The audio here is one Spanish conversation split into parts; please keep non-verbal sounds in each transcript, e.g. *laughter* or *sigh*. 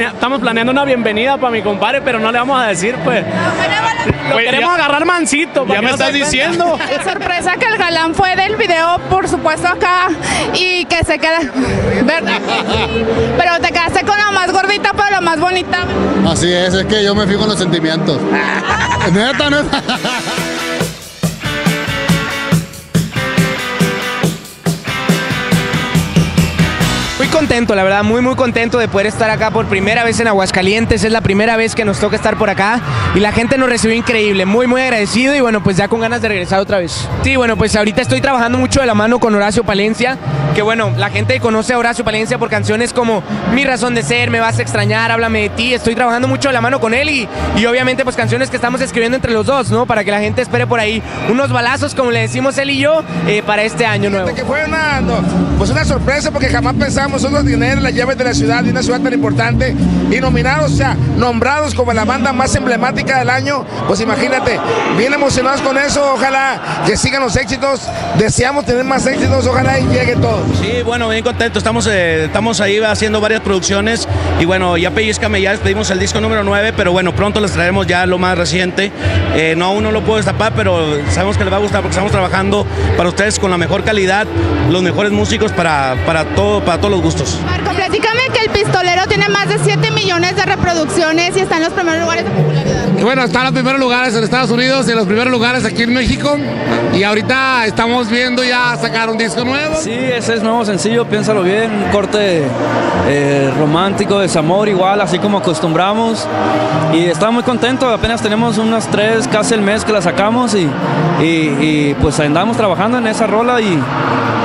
Estamos planeando una bienvenida para mi compadre, pero no le vamos a decir, pues. Lo Pues, queremos ya- agarrar mansito. Ya me no estás diciendo. *laughs* La sorpresa que el galán fue del video, por supuesto, acá. Y que se queda. ¿Verdad? Pero te quedaste con la más gordita, pero la más bonita. Así es, es que yo me fijo en los sentimientos. *laughs* neta, neta. *laughs* contento, la verdad, muy muy contento de poder estar acá por primera vez en Aguascalientes. Es la primera vez que nos toca estar por acá y la gente nos recibió increíble, muy muy agradecido y bueno, pues ya con ganas de regresar otra vez. Sí, bueno, pues ahorita estoy trabajando mucho de la mano con Horacio Palencia, que bueno, la gente conoce a Horacio Palencia por canciones como Mi razón de ser, Me vas a extrañar, Háblame de ti. Estoy trabajando mucho de la mano con él y, y obviamente pues canciones que estamos escribiendo entre los dos, ¿no? Para que la gente espere por ahí unos balazos, como le decimos él y yo, eh, para este año nuevo. que fue una, pues una sorpresa porque jamás pensamos tener las llaves de la ciudad de una ciudad tan importante y nominados, o sea, nombrados como la banda más emblemática del año, pues imagínate, bien emocionados con eso, ojalá que sigan los éxitos, deseamos tener más éxitos, ojalá y llegue todo. Sí, bueno, bien contento. Estamos, eh, estamos ahí haciendo varias producciones y bueno, ya pellizcame, ya despedimos el disco número 9, pero bueno, pronto les traeremos ya lo más reciente. Eh, no, aún no lo puedo destapar, pero sabemos que les va a gustar porque estamos trabajando para ustedes con la mejor calidad, los mejores músicos para, para, todo, para todos los gustos. Marco, platícame el pistolero tiene más de 7 millones de reproducciones y está en los primeros lugares de popularidad. Bueno, está en los primeros lugares en Estados Unidos y en los primeros lugares aquí en México. Y ahorita estamos viendo ya sacar un disco nuevo. Sí, ese es nuevo sencillo, piénsalo bien, un corte eh, romántico, desamor igual, así como acostumbramos. Y estamos muy contentos, apenas tenemos unas tres, casi el mes que la sacamos y, y- y, pues andamos trabajando en esa rola y,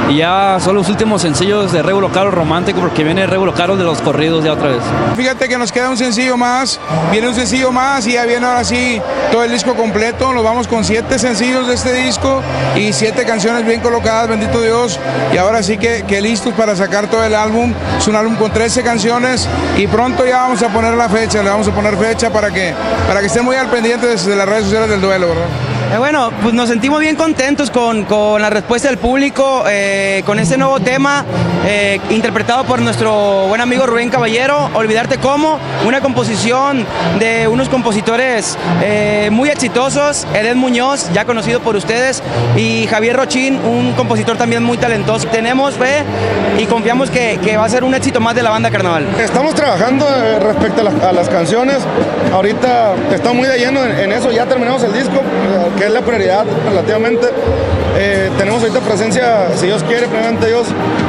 y ya son los últimos sencillos de Regulo Caro Romántico porque viene Regulo Caro de los corridos ya otra vez. Fíjate que nos queda un sencillo más, viene un sencillo más y ya viene ahora sí todo el disco completo. Nos vamos con siete sencillos de este disco y siete canciones bien colocadas, bendito Dios. Y ahora sí que, listos para sacar todo el álbum. Es un álbum con 13 canciones y pronto ya vamos a poner la fecha, le vamos a poner fecha para que, para que estén muy al pendiente de las redes sociales del duelo, ¿verdad? Eh, bueno, pues nos sentimos bien contentos con, con la respuesta del público, eh, con este nuevo tema eh, interpretado por nuestro buen amigo Rubén Caballero, Olvidarte cómo, una composición de unos compositores muy exitosos, Edén Muñoz, ya conocido por ustedes, y Javier Rochín, un compositor también muy talentoso. Tenemos fe y confiamos que, que va a ser un éxito más de la banda Carnaval. Estamos trabajando respecto a las, canciones. Ahorita estamos muy de lleno en, eso. Ya terminamos el disco, que es la prioridad relativamente. Eh, tenemos ahorita presencia, si Dios quiere, primeramente Dios,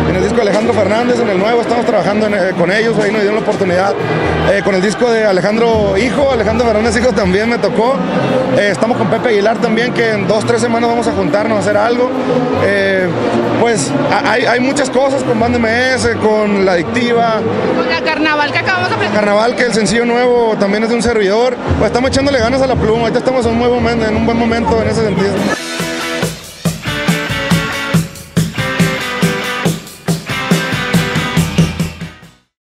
en el disco de Alejandro Fernández, en el nuevo. Estamos trabajando en, eh, con ellos. Ahí nos dieron la oportunidad. Eh, con el disco de Alejandro Hijo, Alejandro Fernández Hijo también me tocó. Estamos con Pepe Aguilar también, que en dos, tres semanas vamos a juntarnos a hacer algo. Pues hay, hay muchas cosas con Banda MS, con La Adictiva, Con la carnaval que acabamos de presentar. Carnaval, que el sencillo nuevo también es de un servidor. Pues estamos echándole ganas a la pluma. Ahorita estamos en un, buen momento, en un buen momento en ese sentido.